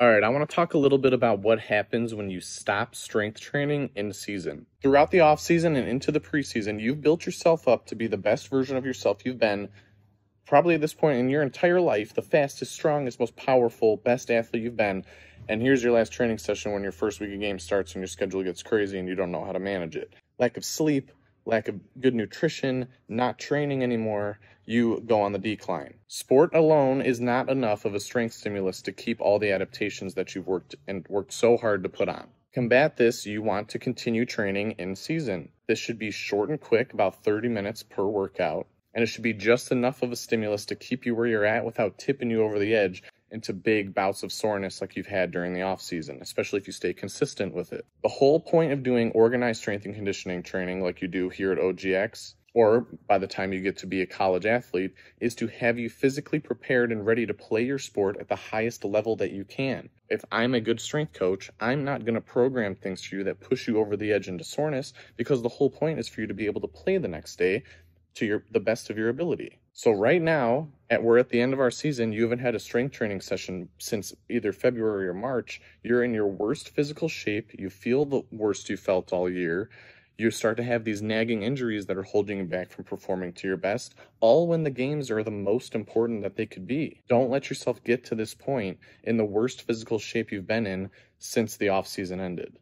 All right, I want to talk a little bit about what happens when you stop strength training in season. Throughout the off season and into the preseason, you've built yourself up to be the best version of yourself you've been probably at this point in your entire life, the fastest, strongest, most powerful, best athlete you've been. And here's your last training session when your first week of game starts and your schedule gets crazy and you don't know how to manage it. Lack of sleep, lack of good nutrition, not training anymore, you go on the decline. Sport alone is not enough of a strength stimulus to keep all the adaptations that you've worked and worked so hard to put on. Combat this, you want to continue training in season. This should be short and quick, about 30 minutes per workout, and it should be just enough of a stimulus to keep you where you're at without tipping you over the edge into big bouts of soreness like you've had during the off season, especially if you stay consistent with it. The whole point of doing organized strength and conditioning training like you do here at OGX or by the time you get to be a college athlete is to have you physically prepared and ready to play your sport at the highest level that you can. If I'm a good strength coach, I'm not going to program things for you that push you over the edge into soreness because the whole point is for you to be able to play the next day to your the best of your ability. So right now, at we're at the end of our season, you haven't had a strength training session since either February or March. You're in your worst physical shape. You feel the worst you felt all year. You start to have these nagging injuries that are holding you back from performing to your best, all when the games are the most important that they could be. Don't let yourself get to this point in the worst physical shape you've been in since the off season ended.